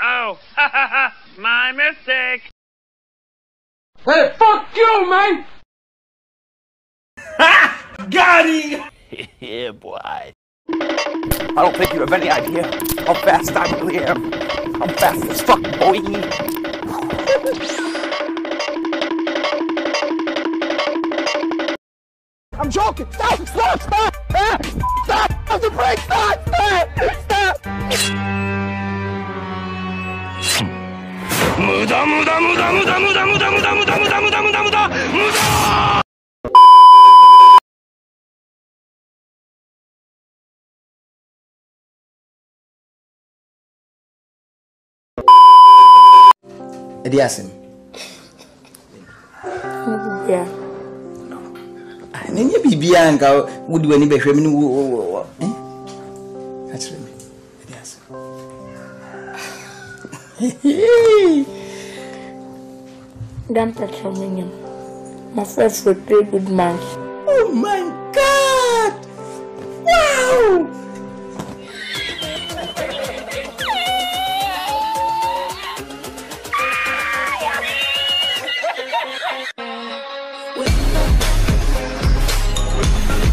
Oh, my mistake. Hey, fuck you, man! Got him! yeah, boy. I don't think you have any idea how fast I really am. I'm fast as fuck, boy. I'm joking. Stop! Stop! Stop! Stop! Stop! Stop the brake! Stop! Stop! Stop! 无駄无駄无駄无駄无駄无駄无駄无駄无駄无駄无駄无駄无駄 ɛde asɛm Yeah. na nyɛ biribiaa nka wode w'ani bɛhwɛ me ne Dan Petrominium. My first for three good months. oh my god wow